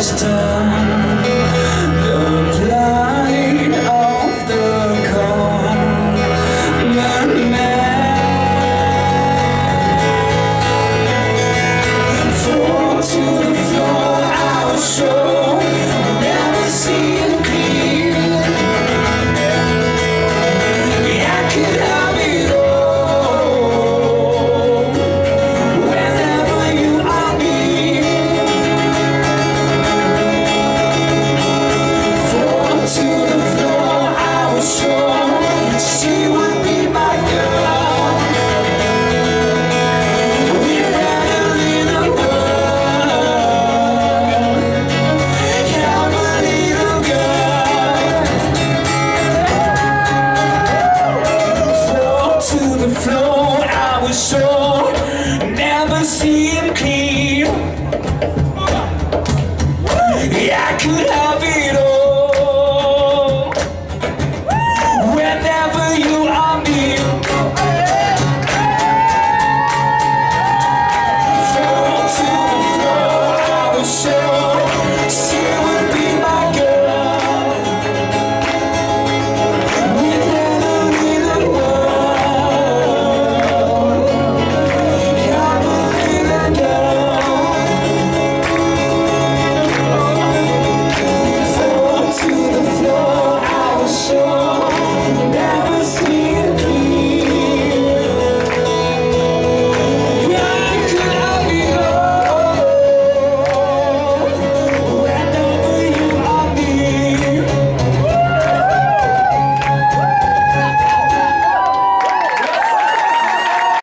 this time. So, never seeing clear. I could have it.